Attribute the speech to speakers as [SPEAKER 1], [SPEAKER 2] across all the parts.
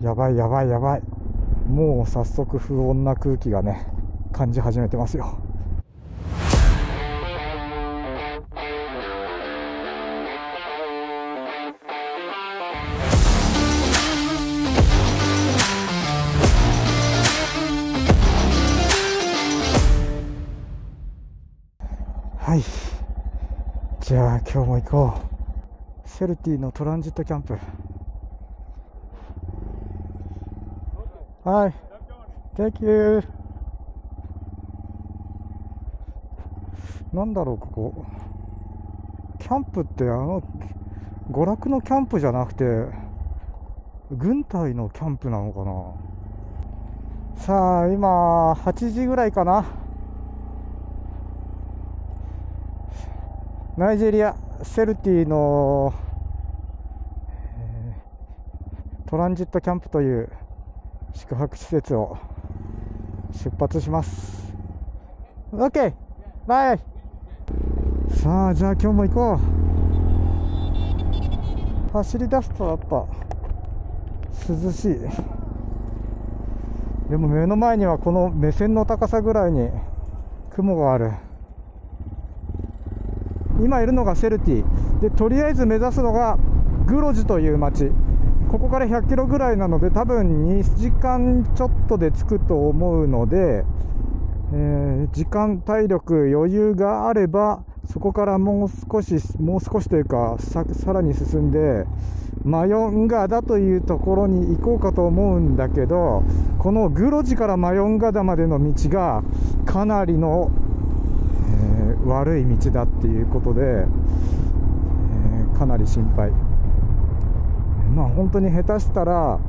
[SPEAKER 1] やばいやばいやばい。もう早速不穏な空気がね感じ始めてますよ。はい。じゃあ今日も行こう。セルティのトランジットキャンプ。はい。Thank you. なんだろうここ。キャンプってあの娯楽のキャンプじゃなくて軍隊のキャンプなのかな。さあ今8時ぐらいかな。ナイジェリア・セルティの、えートランジットキャンプという宿泊施設を出発します。OK bye。さあじゃあ今日も行こう。走り出すとやっぱ涼しい。でも目の前にはこの目線の高さぐらいに雲がある。今いるのがセルティ。でとりあえず目指すのがグロジという町ここから100キロぐらいなので多分2時間ちょっとで着くと思うので、えー時間体力余裕があればそこからもう少しもう少しというかさらに進んでマヨンガダというところに行こうかと思うんだけどこのグロジからマヨンガダまでの道がかなりのえー悪い道だっていうことで、えーかなり心配。まあ本当に下手したら、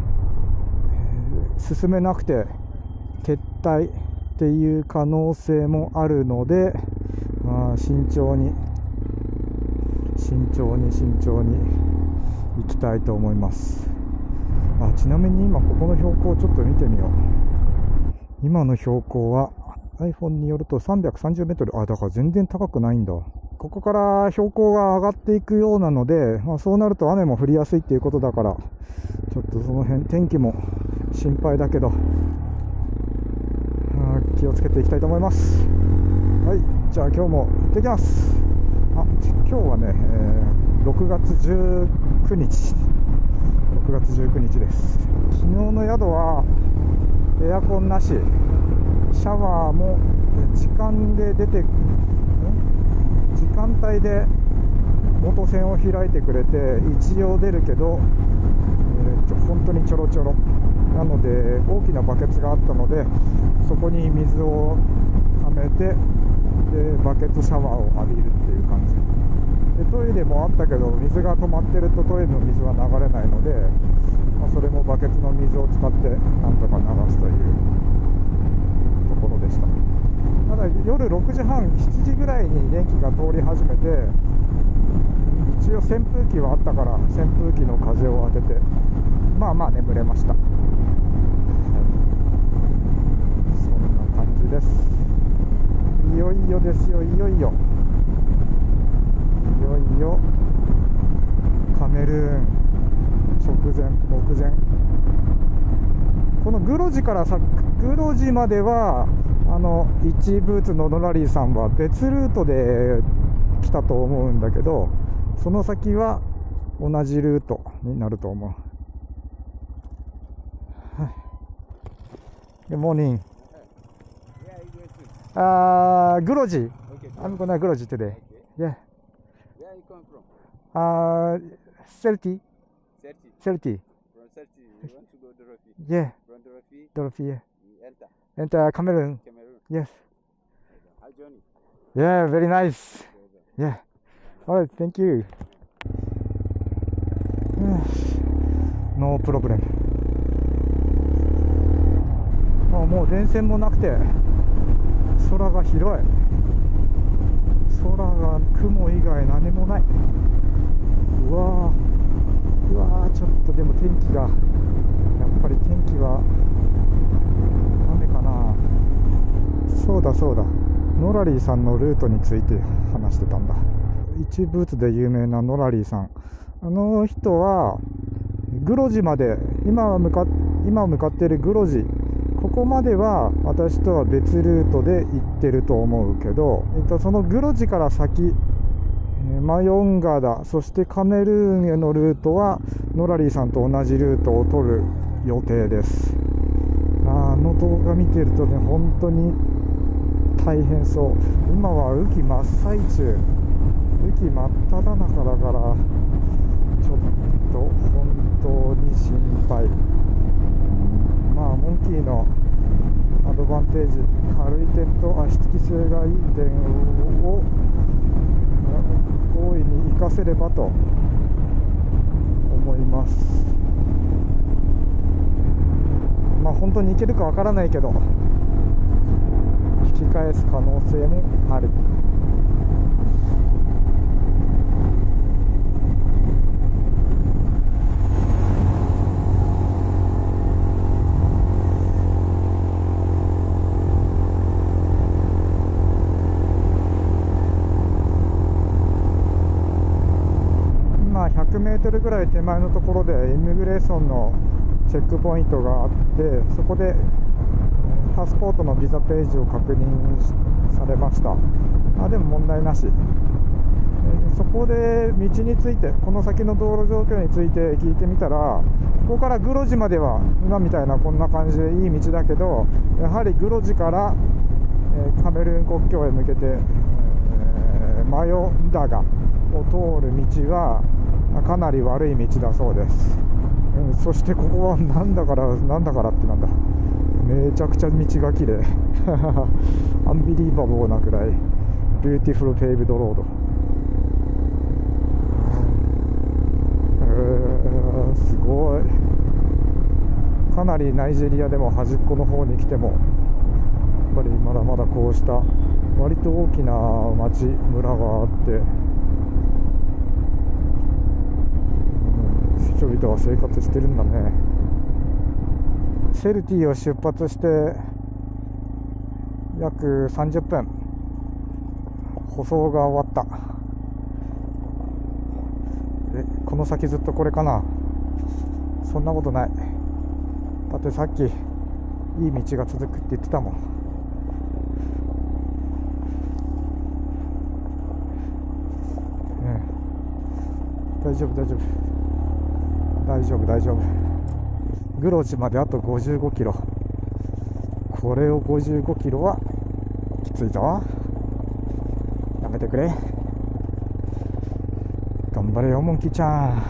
[SPEAKER 1] 進めなくて撤退っていう可能性もあるので、まあ、慎重に慎重に慎重に行きたいと思いますあちなみに今ここの標高をちょっと見てみよう今の標高は iPhone によると330メートル。あ、だから全然高くないんだ。ここから標高が上がっていくようなので、まあ、そうなると雨も降りやすいっていうことだから、ちょっとその辺天気も心配だけど、あ気をつけていきたいと思います。はい、じゃあ今日も行ってきます。あ、今日はね、えー6月19日。6月19日です。昨日の宿はエアコンなし。シャワーもえ時間で出て間帯で元栓を開いてくれて一応出るけど、えーちょ本当にちょろちょろ。なので大きなバケツがあったのでそこに水を溜めてでバケツシャワーを浴びるっていう感じ。でトイレもあったけど水が止まってるとトイレの水は流れないので、まあ、それもバケツの水を使ってなんとか流すという。だ夜6時半7時ぐらいに電気が通り始めて一応扇風機はあったから扇風機の風を当ててまあまあ眠れました、はい。そんな感じです。いよいよですよいよいよ。いよいよカメルーン直前目前。このグロジからさグロジまではあの1ブーツのノラリーさんは別ルートで来たと思うんだけどその先は同じルートになると思う。はい Good morning.
[SPEAKER 2] To?
[SPEAKER 1] Uh, Guroji.
[SPEAKER 2] Okay.
[SPEAKER 1] I'm gonna Guroji today. Yeah.
[SPEAKER 2] Where you come from?
[SPEAKER 1] Uh, Celti.
[SPEAKER 2] Serti.
[SPEAKER 1] Celti.
[SPEAKER 2] From Serti, you want to go Dorofi.
[SPEAKER 1] Yeah.
[SPEAKER 2] From Dorofi,
[SPEAKER 1] Dorothy. Yeah.
[SPEAKER 2] you enter
[SPEAKER 1] uh, Cameroon.
[SPEAKER 2] Cameroon.
[SPEAKER 1] Yes.
[SPEAKER 2] How journey?
[SPEAKER 1] Yeah. Very nice. Yeah. All right. Thank you. no problem. あもう電線もなくて空が広い空が雲以外何もないうわーうわーちょっとでも天気がやっぱり天気はそうだそうだ。ノラリーさんのルートについて話してたんだ。一ブーツで有名なノラリーさん。あの人はグロジまで今は向か今向かっているグロジ。ここまでは私とは別ルートで行ってると思うけど、えっと、そのグロジから先マヨンガダそしてカメルーンへのルートはノラリーさんと同じルートを取る予定です。あの動画見てるとね本当に大変そう。今は雨季真っ最中。雨季真っ只中だからちょっと本当に心配。まあモンキーのアドバンテージ軽い点と足つき性がいい点を大いに活かせればと。思います。まあ本当にいけるかわからないけど。引き返す可能性もある。今100メートルぐらい手前のところでイミグレーションのチェックポイントがあってそこでパスポートのビザページを確認されました。あでも問題なし、えーそこで道についてこの先の道路状況について聞いてみたらここからグロジまでは今みたいなこんな感じでいい道だけどやはりグロジから、えーカメルーン国境へ向けて、えーマヨンダガを通る道はかなり悪い道だそうです、うんそしてここはなんだからなんだからってなんだ。めちゃくちゃ道が綺麗。unbelievable なくらい。 beautiful paved road えーすごい。かなりナイジェリアでも端っこの方に来てもやっぱりまだまだこうした割と大きな町村があって人々は生活してるんだね。セルティを出発して約30分。舗装が終わった。えこの先ずっとこれかな？そんなことない。だってさっきいい道が続くって言ってたもん。うん。大丈夫大丈夫。大丈夫大丈夫。グロジまであと55キロ。これを55キロはきついぞ。やめてくれ。頑張れよモンキーちゃん。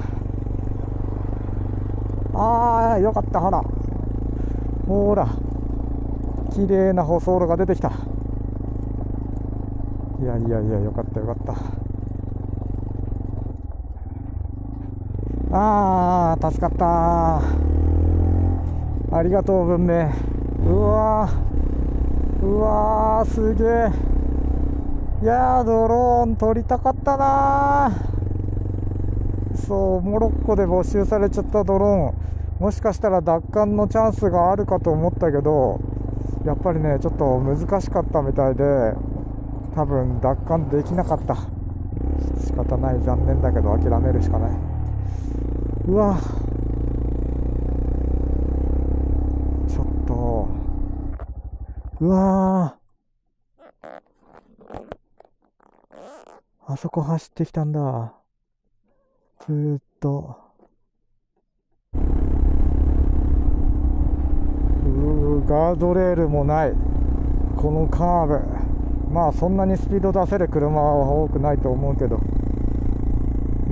[SPEAKER 1] ああよかった。ほら。ほら。綺麗な舗装路が出てきた。いやいやいやよかったよかった。ああ助かった。ありがとう文明。うわうわすげえ。いやードローン撮りたかったなそうモロッコで募集されちゃったドローンもしかしたら奪還のチャンスがあるかと思ったけどやっぱりねちょっと難しかったみたいで多分奪還できなかった。仕方ない残念だけど諦めるしかない。うわちょっとうわあそこ走ってきたんだ。ずーっと。うーガードレールもない。このカーブ。まあそんなにスピード出せる車は多くないと思うけど。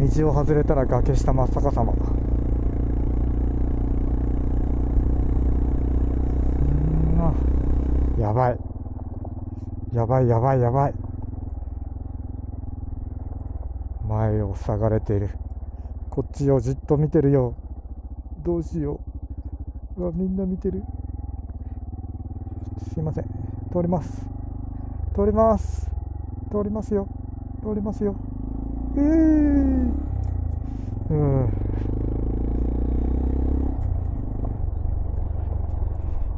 [SPEAKER 1] 道を外れたら崖下真っ逆さまうーんあやばい。やばいやばいやばい。前を塞がれている。こっちをじっと見てるよ。どうしよう。うわみんな見てる。すいません。通ります。通ります。通りますよ。通りますよ。ええうん。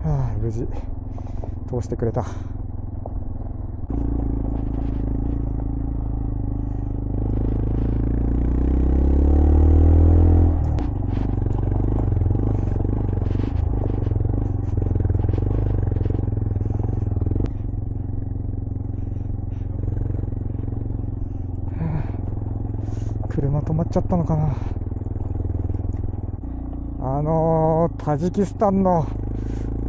[SPEAKER 1] はあ無事。通してくれた。車止まっちゃったのかな。あのー、タジキスタンの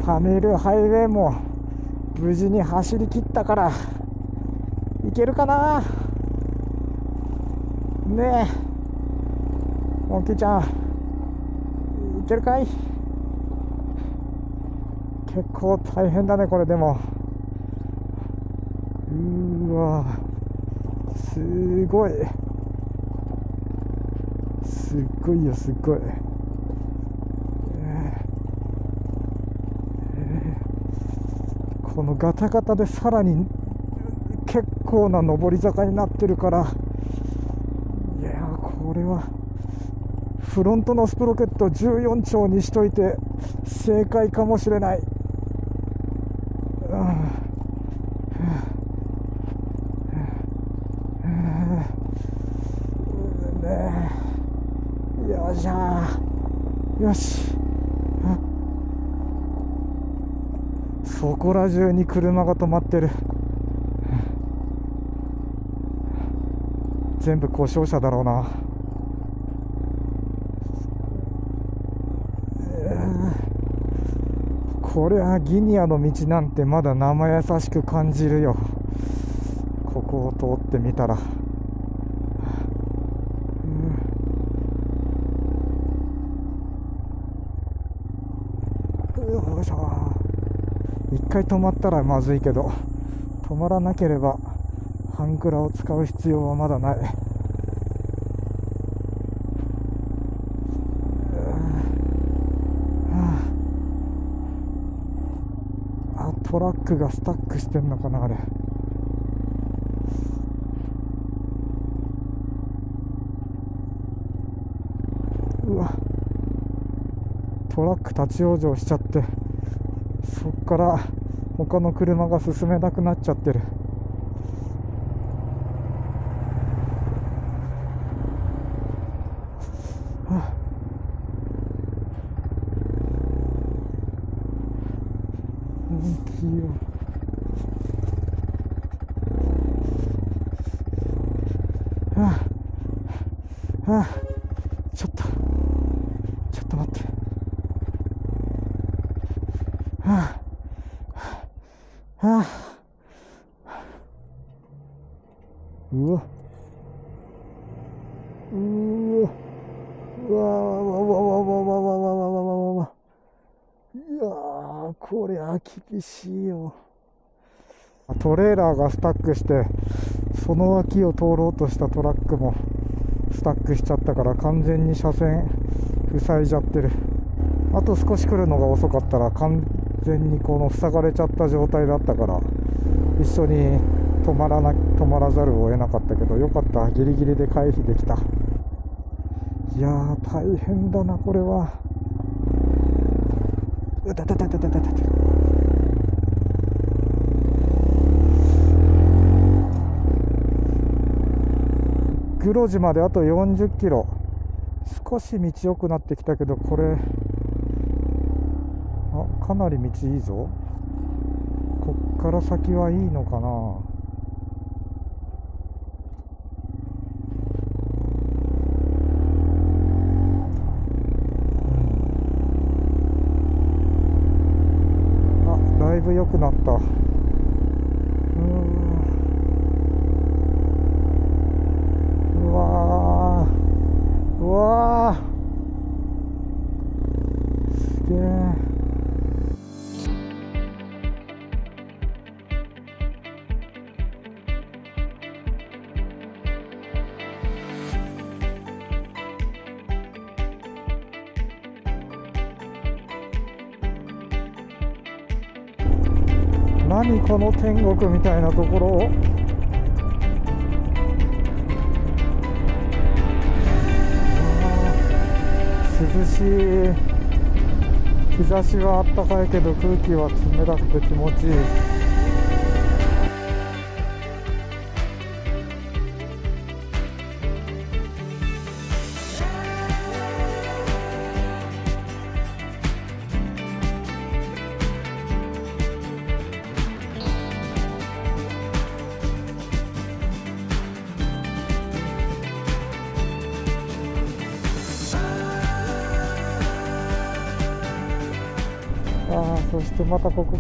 [SPEAKER 1] パネルハイウェイも無事に走り切ったからいけるかな？ねえ。モンキーちゃんいけるかい？結構大変だねこれ。でも。うーわ。すごい。すっごいよすっごい、えーえーこのガタガタでさらに結構な上り坂になってるからいやこれはフロントのスプロケット14丁にしといて正解かもしれない。うん。ねよっしゃよし。そこら中に車が止まってる。全部故障車だろうな。こりゃギニアの道なんてまだ生優しく感じるよ。ここを通ってみたらうんよいしょ一回止まったらまずいけど止まらなければハンクラを使う必要はまだない。あトラックがスタックしてんのかなあれ。うわ。トラック立ち往生しちゃってそっから他の車が進めなくなっちゃってるはあ本気よはあはあちょっとちょっと待ってはあはあうわうわうわわわわわわわわわわわわわいやーこりゃ厳しいよトレーラーがスタックしてその脇を通ろうとしたトラックもスタックしちゃったから完全に車線塞いじゃってるあと少し来るのが遅かったら完全にこの塞がれちゃった状態だったから一緒に止まらな止まらざるを得なかったけどよかったギリギリで回避できたいやー大変だなこれは。うたたたたたたた黒字まであと40キロ。少し道良くなってきたけどこれ。あかなり道いいぞ。こっから先はいいのかな。良くなった。天国みたいなところ涼しい。日差しはあったかいけど空気は冷たくて気持ちいい。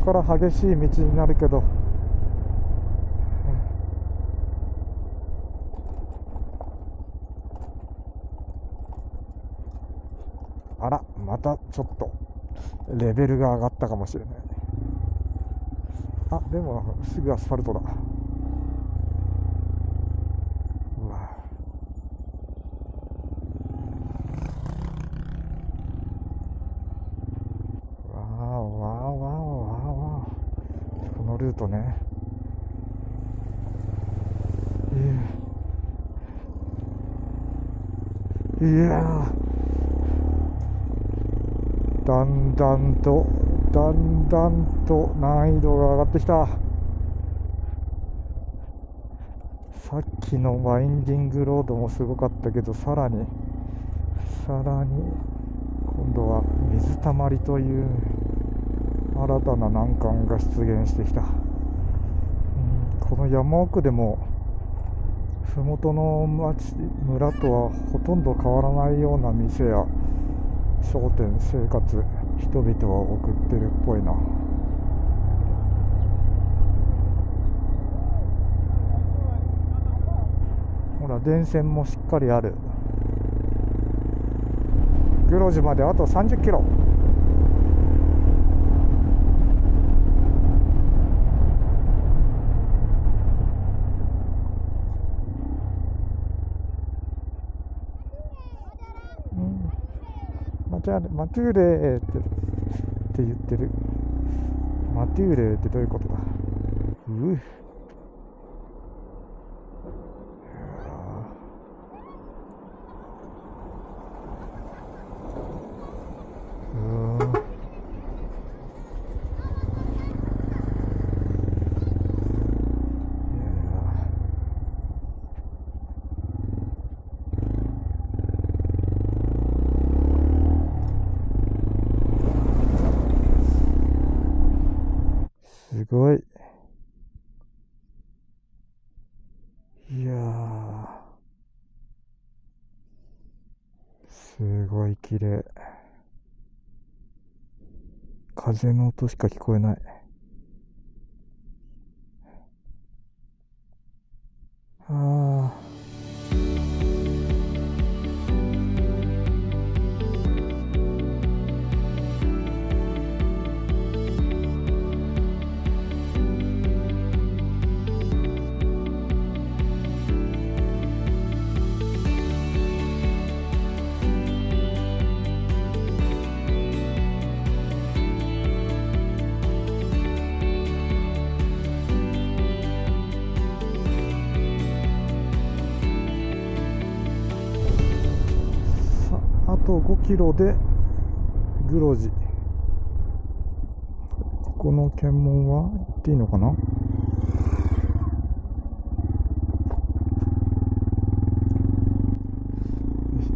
[SPEAKER 1] から激しい道になるけど。あらまたちょっとレベルが上がったかもしれないあでもすぐアスファルトだうわわーわーわーわーわーこのルートねいや。だんだんとだんだんと難易度が上がってきた。さっきのワインディングロードもすごかったけどさらにさらに今度は水たまりという新たな難関が出現してきた、この山奥でも麓の町村とはほとんど変わらないような店や商店生活人々は送ってるっぽいな。ほら電線もしっかりある。グロジまであと30キロうんマチャーレマトゥーレってって言ってる。マトゥーレーってどういうことだ？うぅうわーいやすごい。いやー。すごい綺麗。風の音しか聞こえない。キロでグロジここの検問は行っていいのかな？行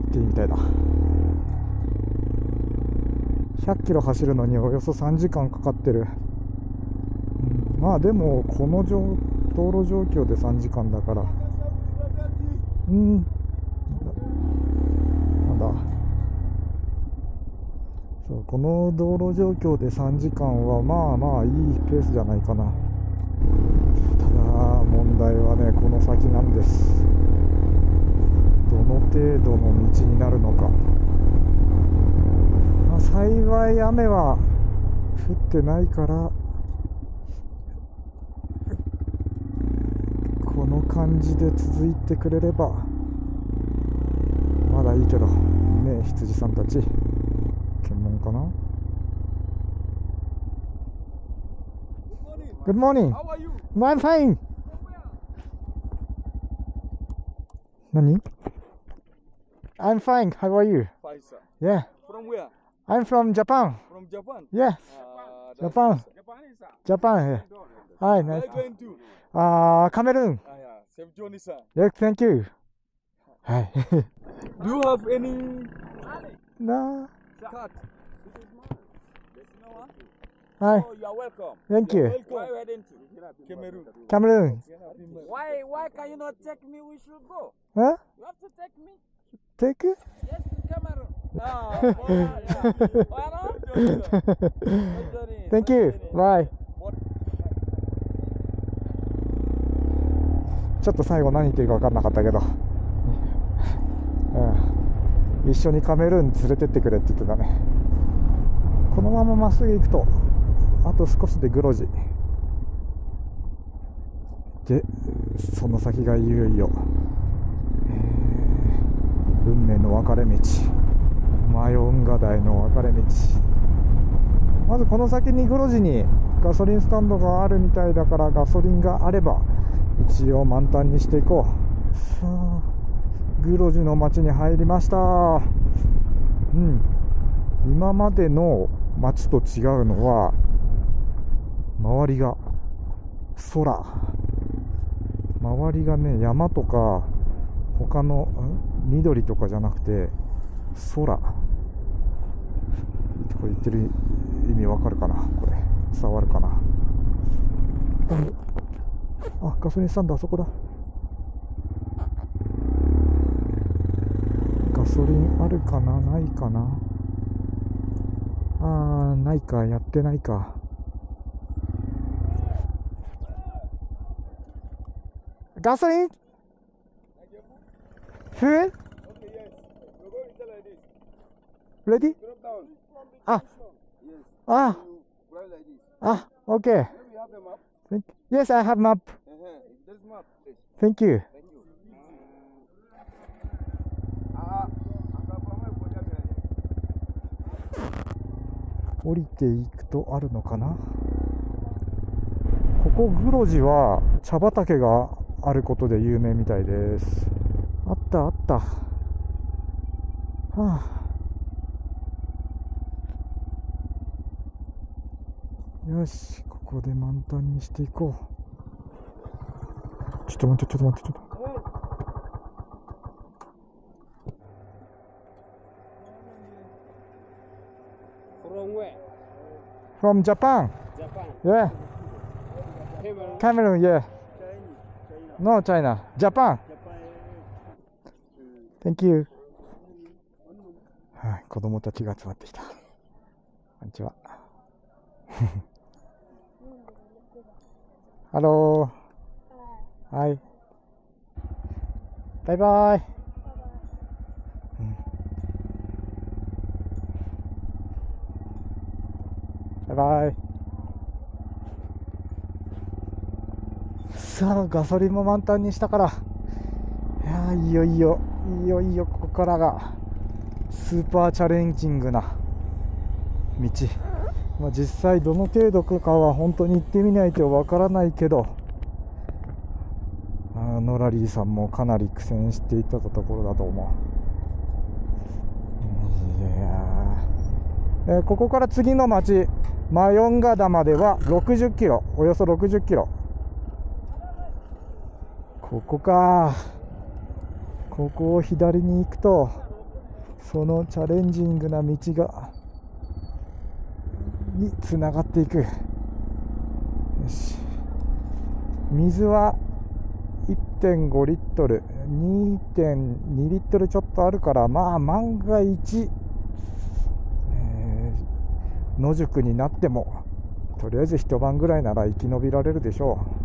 [SPEAKER 1] っていいみたいだ。100キロ走るのにおよそ3時間かかってる、うんまあでもこの道路状況で3時間だから。うん。この道路状況で3時間はまあまあいいペースじゃないかな。ただ問題はねこの先なんです。どの程度の道になるのか、まあ、幸い雨は降ってないからこの感じで続いてくれればまだいいけど。ねえ羊さんたち。Good morning.
[SPEAKER 2] How are you?
[SPEAKER 1] I'm fine. Nani? I'm fine. How are you?
[SPEAKER 2] Fine, sir.
[SPEAKER 1] Yeah.
[SPEAKER 2] From where?
[SPEAKER 1] I'm from Japan.
[SPEAKER 2] From Japan?
[SPEAKER 1] Yes.
[SPEAKER 2] Uh,
[SPEAKER 1] Japan. Japan. Yeah. Hi, nice.
[SPEAKER 2] Where are you going to?
[SPEAKER 1] Uh, Cameroon.
[SPEAKER 2] Ah, yeah. Same journey, sir.
[SPEAKER 1] Yeah, thank you. Hi.
[SPEAKER 2] Do you have any...
[SPEAKER 1] No.
[SPEAKER 2] Cut. This is mine. There's no one.
[SPEAKER 1] あはい
[SPEAKER 2] Oh, you are welcome.
[SPEAKER 1] Thank
[SPEAKER 2] You
[SPEAKER 1] you
[SPEAKER 2] welcome. Where are you heading to? Cameroon.
[SPEAKER 1] カメルーン
[SPEAKER 2] Why, why can you not take me? We should go.
[SPEAKER 1] Huh?
[SPEAKER 2] You have to take me.
[SPEAKER 1] Take?
[SPEAKER 2] Yes, to Cameroon. Ah, why not? Yeah. Why not?
[SPEAKER 1] Thank you. Bye. ちょっと最後何言ってるか分かんなかったけど、うん、一緒にカメルーン連れてってくれって言ってたねこのまままっすぐ行くとあと少しでグロジでその先がいよいよ、えー運命の分かれ道。マヨンガ台の分かれ道。まずこの先にグロジにガソリンスタンドがあるみたいだからガソリンがあれば一応満タンにしていこう。さあグロジの町に入りました。うん。今までの町と違うのは周りが空。周りがね山とか他の緑とかじゃなくて空。これ言ってる意味わかるかな？これ。伝わるかな？あガソリンスタンドあそこだ。ガソリンあるかな？ないかな？あーないか。やってないか。ガソリン Fuel?
[SPEAKER 2] Okay, yes. We're going to tell like this.
[SPEAKER 1] Ready?
[SPEAKER 2] Drop down.
[SPEAKER 1] Ah,
[SPEAKER 2] Yes.
[SPEAKER 1] ah,
[SPEAKER 2] You like this.
[SPEAKER 1] ah, okay.
[SPEAKER 2] Then we have the map.
[SPEAKER 1] Thank- Yes, I have map.
[SPEAKER 2] Uh-huh. This map. Yes.
[SPEAKER 1] Thank you.
[SPEAKER 2] Thank you. Ah, ah, from my point of view.
[SPEAKER 1] 降りていくとあるのかなここグロジは茶畑があることで有名みたいですあったあったはあよしここで満タンにしていこうちょっと待ってちょっと待ってちょっと
[SPEAKER 2] From where?
[SPEAKER 1] From Japan
[SPEAKER 2] Japan.
[SPEAKER 1] Yeah
[SPEAKER 2] Cameroon.
[SPEAKER 1] Yeah. No China. Japan. Thank you. はい子供たちが集まってきた。こんにちは。ハローはいバイバイうんバイバイさあガソリンも満タンにしたから。いやーいよいよいよいよここからがスーパーチャレンジングな道、まあ、実際どの程度かは本当に行ってみないとわからないけどあーノラリーさんもかなり苦戦していたところだと思う。いやえーここから次の町マヨンガダまでは60キロおよそ60キロ。ここか。ここを左に行くとそのチャレンジングな道がにつながっていく。よし。水は1.5リットル。2.2リットルちょっとあるからまあ万が一、えー野宿になってもとりあえず一晩ぐらいなら生き延びられるでしょう。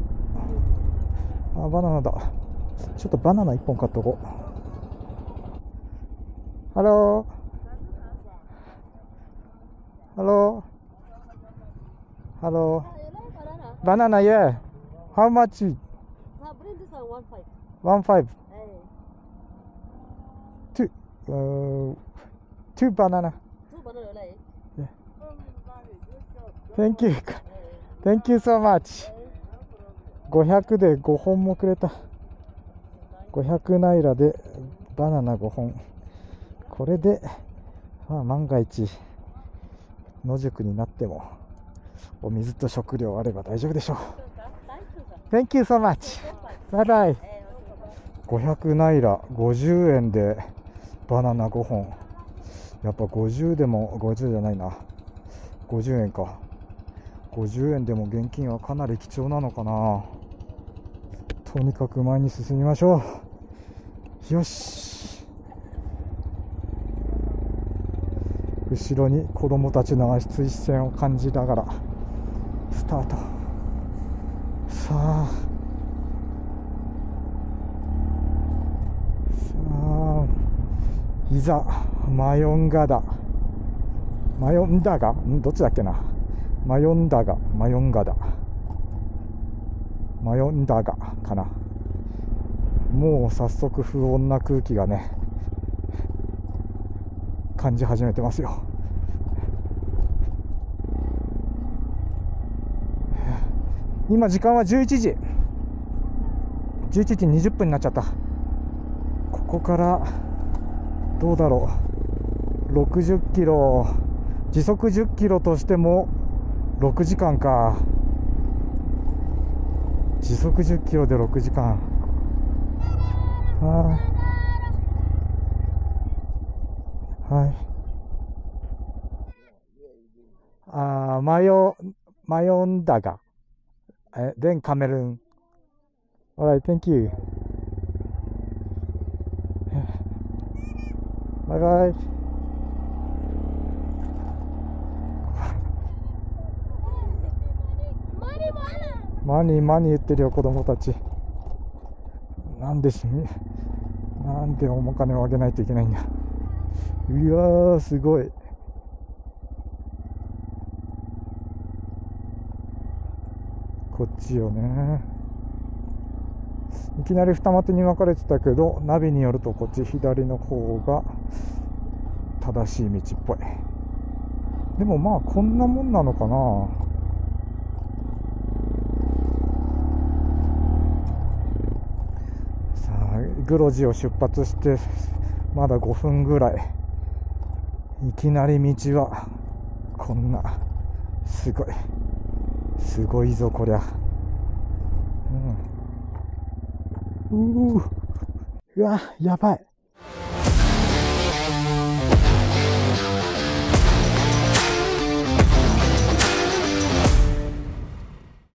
[SPEAKER 1] あ、バナナだ。ちょっとバナナ一本買っとこう。
[SPEAKER 3] Hello。Hello. Hello. Banana,
[SPEAKER 1] yeah. How much
[SPEAKER 3] one five.
[SPEAKER 1] Two, two banana. Thank you. Thank you so much. Hey. 500で5本もくれた。500ナイラでバナナ5本これで、まあ、万が一野宿になってもお水と食料あれば大丈夫でしょう。
[SPEAKER 3] Thank you,
[SPEAKER 1] so much. バイバイ500ナイラ50円でバナナ5本やっぱ50でも50じゃないな。50円か。50円でも現金はかなり貴重なのかな。とにかく前に進みましょう。よし。後ろに子供たちの足つ一線を感じながらスタート。さあ。さあ。いざマヨンガだ。マヨンダガ？ん？どっちだっけな？マヨンダガ。マヨンガだ。マヨンダガかな。もう早速不穏な空気がね感じ始めてますよ。今時間は11時。11時20分になっちゃった。ここからどうだろう。60キロ時速10キロとしても6時間か。時速10キロで6時間。はい、はい。あーマヨマヨンダガえデカメルン。Alright，thank you. Bye bye. マニーマニー言ってるよ子供たち。なんでしなんでお金をあげないといけないんだ。うわーすごい。こっちよね。いきなり二股に分かれてたけどナビによるとこっち左の方が正しい道っぽい。でもまあこんなもんなのかなさあグロジを出発してまだ5分ぐらい。いきなり道はこんな。すごい。すごいぞこりゃ。うん。うー。うわやばい。